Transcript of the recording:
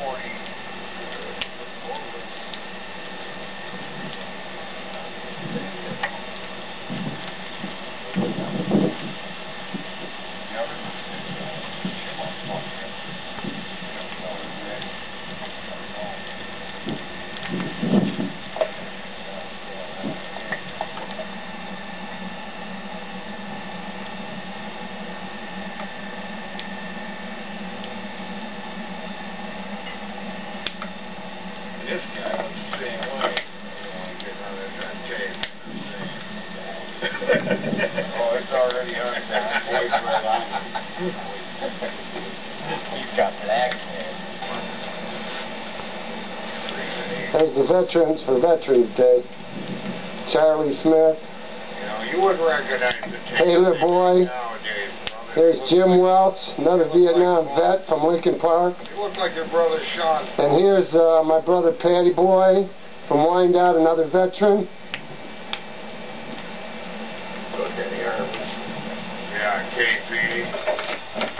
morning. This guy was the same way. You know, get on tape. Oh, it's already on now. Wait for. He's got black hair. There's the veterans for Veterans Day. Charlie Smith. You know, you wouldn't recognize the tape. Taylor Boy. Nowadays. There's Jim Welch, another Vietnam vet from Lincoln Park. You look like your brother Sean. And here's uh, my brother Patty Boy from Wyandotte, another veteran. Yeah, KP.